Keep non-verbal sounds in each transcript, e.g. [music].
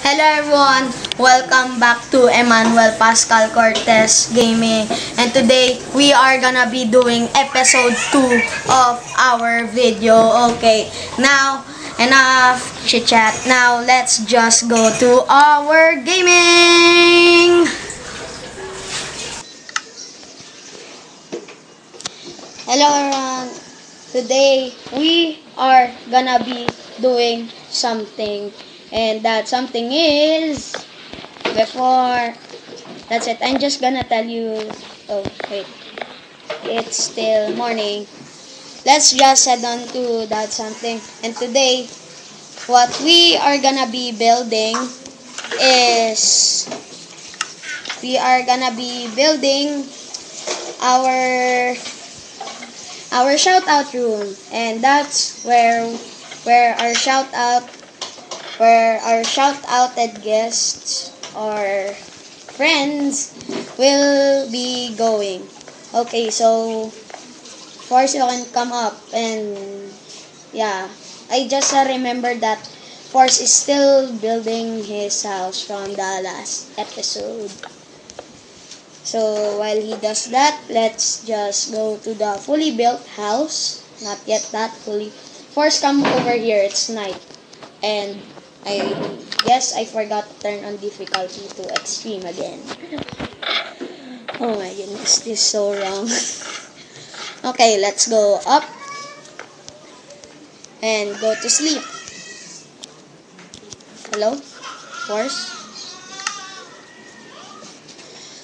Hello everyone, welcome back to Emmanuel Pascal Cortez Gaming and today we are gonna be doing episode 2 of our video. Okay, now enough chit chat. Now let's just go to our gaming! Hello everyone, today we are gonna be doing something and that something is before that's it. I'm just gonna tell you oh wait. It's still morning. Let's just head on to that something. And today what we are gonna be building is we are gonna be building our our shout out room. And that's where where our shout out where our shout outed guests or friends will be going. Okay, so Force you can come up and yeah, I just uh, remember that Force is still building his house from the last episode. So while he does that, let's just go to the fully built house. Not yet that fully. Force come over here, it's night. And I guess I forgot to turn on difficulty to extreme again. Oh my goodness, this is so wrong. [laughs] okay, let's go up and go to sleep. Hello? Horse?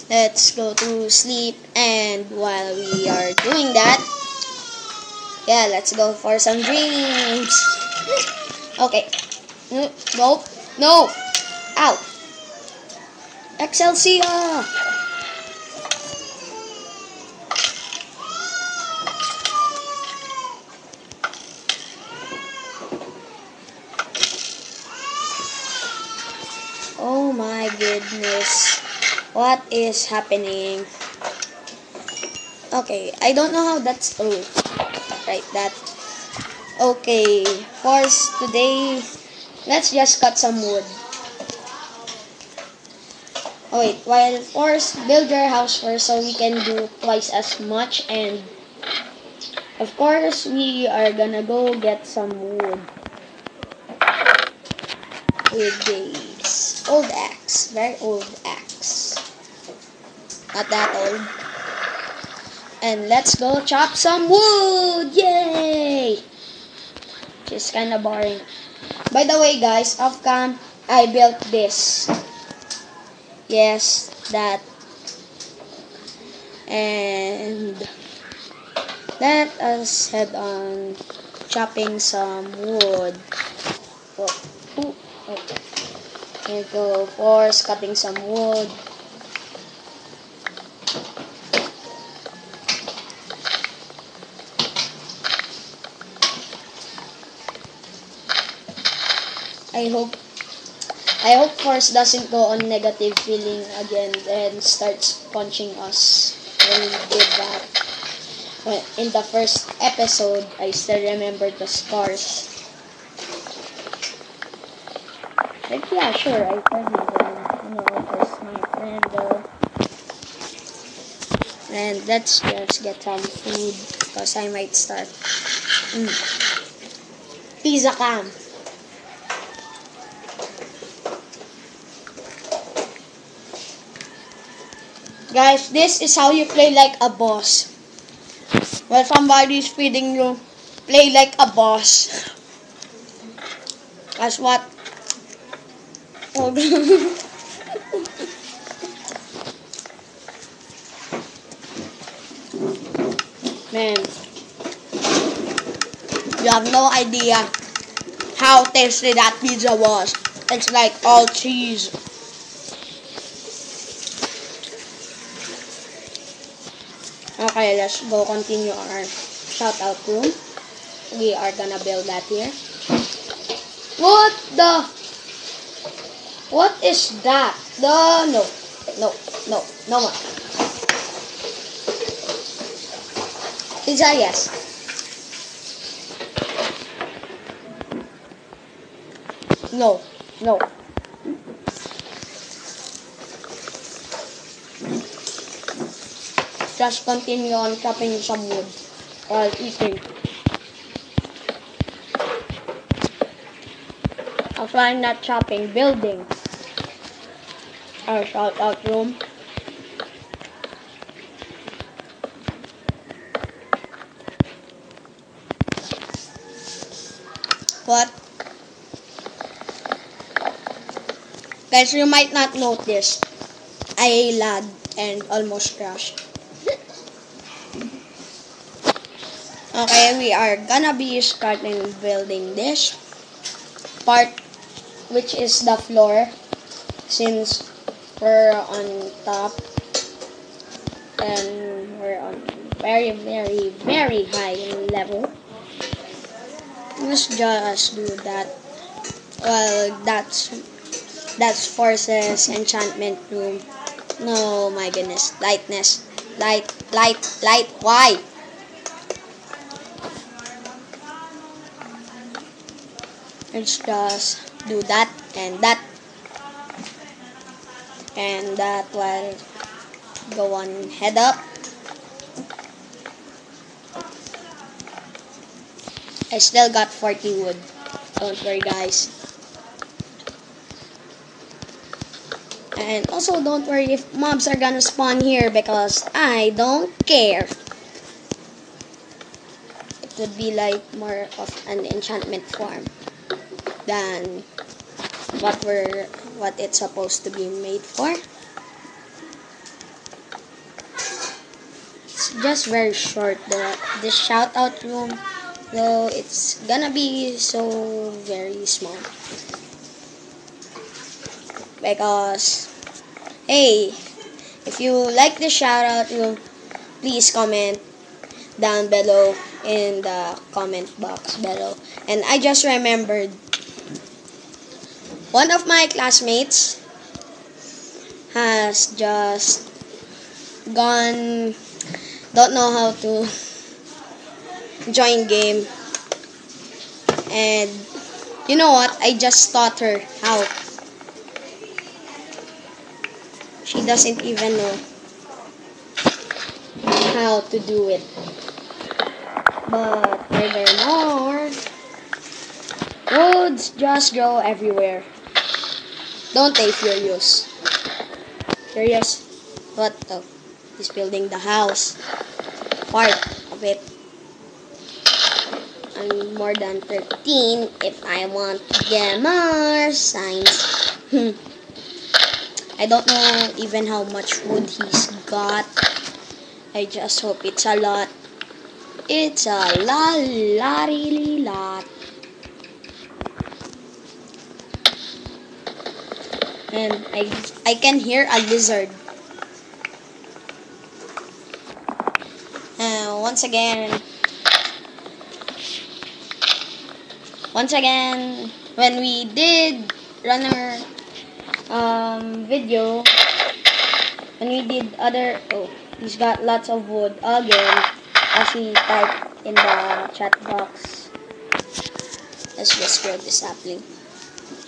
Let's go to sleep and while we are doing that, yeah, let's go for some dreams. Okay, no, no. Ow. Excelsior! Oh my goodness. What is happening? Okay, I don't know how that's... Oh, right, that. Okay, first today Let's just cut some wood. Oh wait, while first build your house first so we can do twice as much and of course we are gonna go get some wood with this old axe, very old axe. Not that old. And let's go chop some wood! Yay! Just kinda boring. By the way, guys, off cam, I built this. Yes, that. And let us head on chopping some wood. Oh, oh, oh. And go for cutting some wood. I hope I hope Force doesn't go on negative feeling again and starts punching us when we did that. When, in the first episode, I still remember the scars. Like, yeah, sure, I him. You know, just my friend though. And let's just get some food because I might start. Mm. Pizza cam. Guys, this is how you play like a boss. When somebody is feeding you, play like a boss. That's what. [laughs] Man, you have no idea how tasty that pizza was. It's like all cheese. Ah, okay, let's go continue our shout out room. We are gonna build that here. What the? What is that? The no, no, no, no more. Pizza, yes. No, no. Just continue on chopping some wood while eating. Offline not chopping, building. Our shout out room. What? Guys, you might not notice. I lagged and almost crashed. Okay, we are gonna be starting building this part, which is the floor, since we're on top and we're on very, very, very high level. Let's just do that. Well, that's that's forces enchantment room. No, my goodness, lightness, light, light, light. Why? Let's just do that and that and that will go on head up. I still got 40 wood. Don't worry guys. And also don't worry if mobs are gonna spawn here because I don't care. It would be like more of an enchantment farm than what we're what it's supposed to be made for. It's just very short. The this shout out room though it's gonna be so very small. Because hey if you like the shout out room please comment down below in the comment box below. And I just remembered one of my classmates has just gone don't know how to join game. And you know what? I just taught her how. She doesn't even know how to do it. But furthermore roads just go everywhere don't they furious furious what the he's building the house part of it I'm more than 13 if I want to get more signs. Hmm. I don't know even how much wood he's got. I just hope it's a lot. It's a lot, lot. And I, I can hear a lizard. Uh, once again, once again, when we did runner um, video, when we did other, oh, he's got lots of wood again, as he typed in the chat box. Let's just grab this sapling.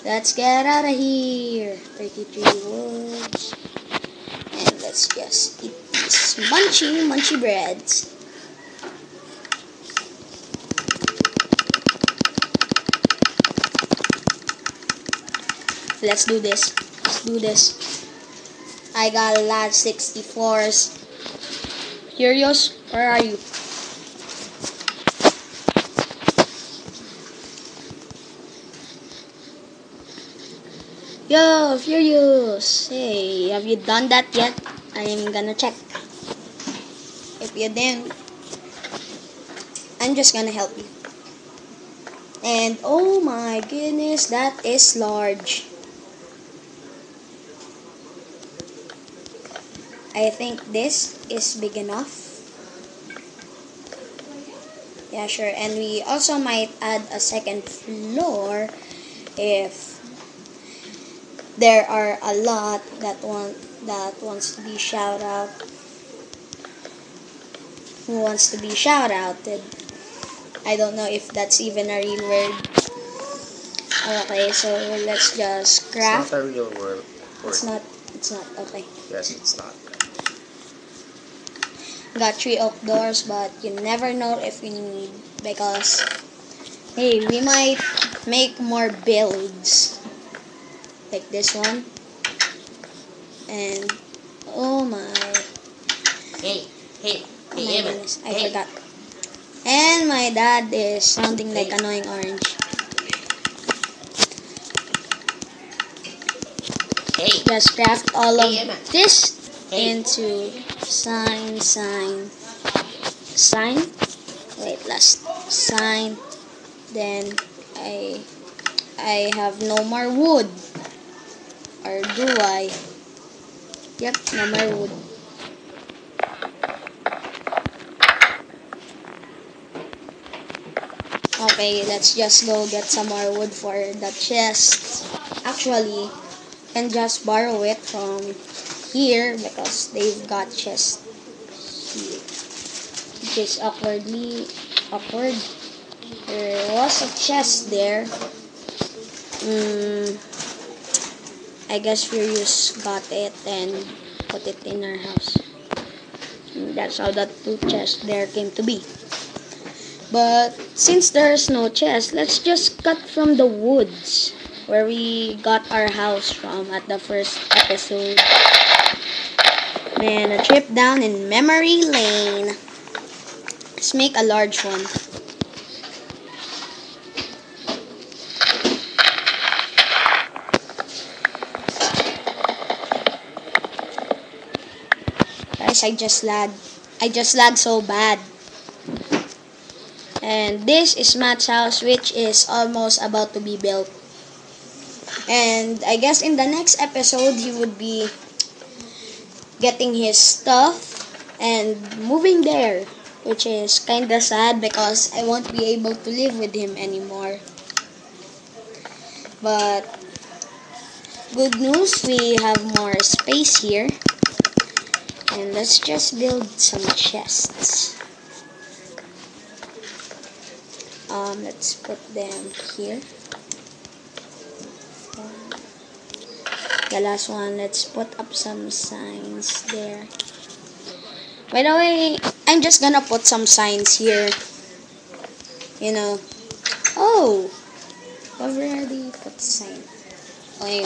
Let's get out of here. 33 woods. And let's just eat these munchy, munchy breads. Let's do this. Let's do this. I got a lot of 64s. Curious? Where are you? Yo, Furious! Hey, have you done that yet? I'm gonna check. If you didn't, I'm just gonna help you. And oh my goodness, that is large. I think this is big enough. Yeah, sure. And we also might add a second floor if there are a lot that want that wants to be shout out. Who wants to be shout outed? I don't know if that's even a real word. Okay, so let's just craft. It's not a real word. It's not. It's not. Okay. Yes, it's not. got three oak doors, but you never know if we need because hey, we might make more builds like this one. And oh my, Hey, hey, my hey, Emma. goodness, I hey. forgot. And my dad is sounding like annoying orange. Hey, Just craft all of Hey, this Hey. into sign, sign, sign. Wait, last sign. Then I I have no more wood. Or do I? Yep, no more wood. Okay, let's just go get some more wood for the chest. Actually, can just borrow it from here because they've got chest here. Which is awkwardly awkward. There was a chest there. Mm, I guess Furious got it and put it in our house. Mm, That's how that two chests there came to be. But since there's no chest, let's just cut from the woods where we got our house from at the first episode. Then a trip down in memory lane. Let's make a large one. Guys, I just lag. I just lag so bad. And this is Matt's house, which is almost about to be built. And I guess in the next episode, he would be getting his stuff and moving there, which is kind of sad because I won't be able to live with him anymore. But good news, we have more space here. And let's just build some chests. Um, let's put them here. The last one, let's put up some signs there. By the way, I'm just gonna put some signs here. You know. Oh! Already put sign. Okay,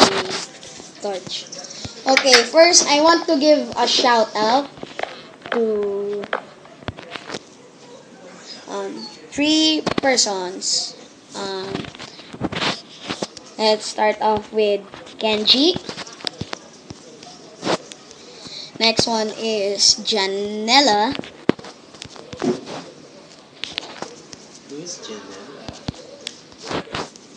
torch. Okay, first I want to give a shout out to um, three persons. Um, let's start off with Kenji. Next one is Janella.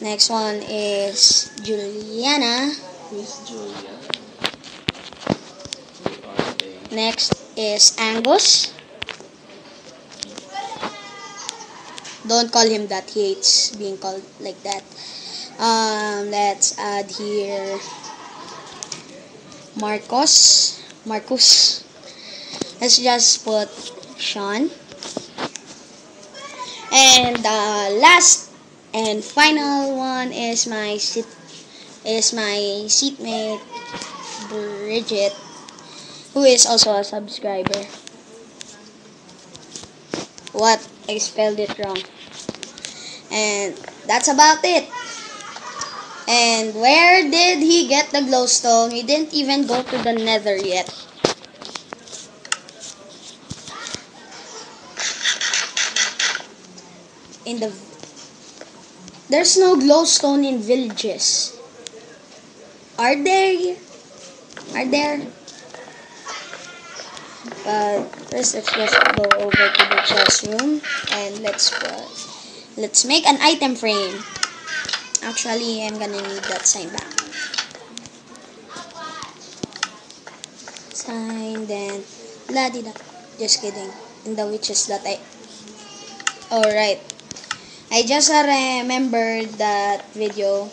Next one is Juliana. Who's Julia? Who are they? Next is Angus. Don't call him that. He hates being called like that. Um, let's add here Marcos. Marcus. Let's just put Sean. And the last and final one is my seat is my seatmate Bridget, who is also a subscriber. What? I spelled it wrong. And that's about it. And where did he get the glowstone? He didn't even go to the nether yet. In the There's no glowstone in villages. Are there? Are there? But first, let's just go over to the chest room and let's put, let's make an item frame. Actually, I'm gonna need that sign back. Sign, then la di da. Just kidding. In the witches that I. Alright. I just remembered that video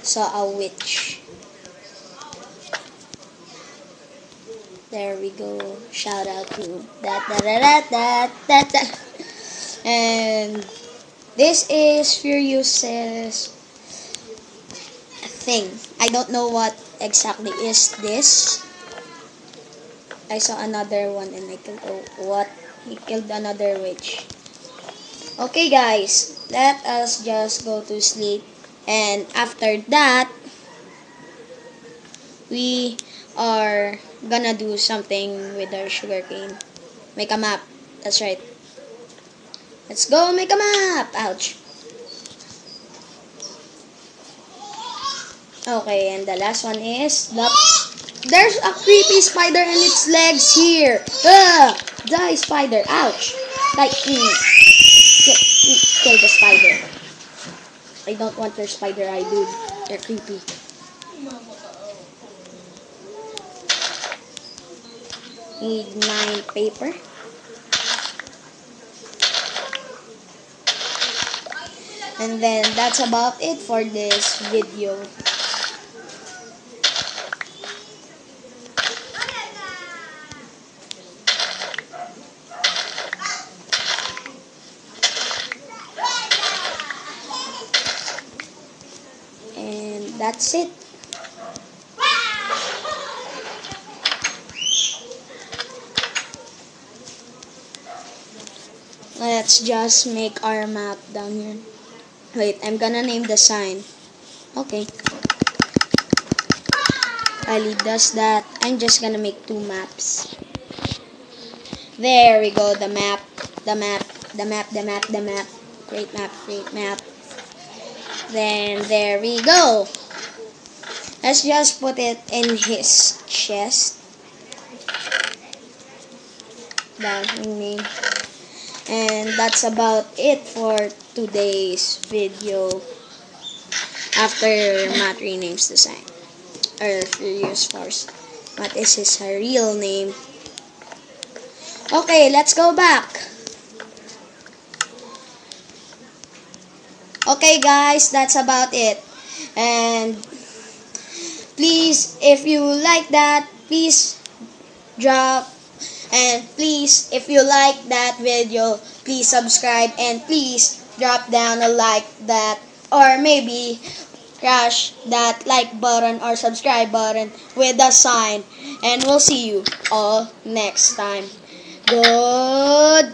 saw a witch. There we go. Shout out to that that that that that that. And this is Furious's thing. I don't know what exactly is this. I saw another one and I killed, oh, what? He killed another witch. Okay guys, let us just go to sleep. And after that, we are gonna do something with our sugarcane. Make a map. That's right. Let's go make a map. Ouch. Okay, and the last one is the there's a creepy spider and its legs here. Ah, die spider. Ouch. Die. Mm. Kill, mm, kill the spider. I don't want your spider eye, dude. They're creepy. Need my paper. And then that's about it for this video. And that's it. Let's just make our map down here. Wait, I'm gonna name the sign. Okay. He does that, I'm just gonna make two maps. There we go, the map, the map, the map, the map, the map. Great map, great map. Then there we go. Let's just put it in his chest. That name. And that's about it for today's video. After Matt renames the sign. Or Furious Force. is his real name? Okay, let's go back. Okay, guys, that's about it. And please, if you like that, please drop. And please, if you like that video, please subscribe and please drop down a like that or maybe crash that like button or subscribe button with a sign. And we'll see you all next time. Goodbye.